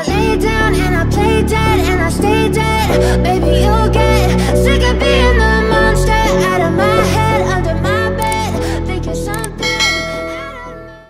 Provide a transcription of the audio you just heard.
I lay down and I play dead and I stay dead, baby.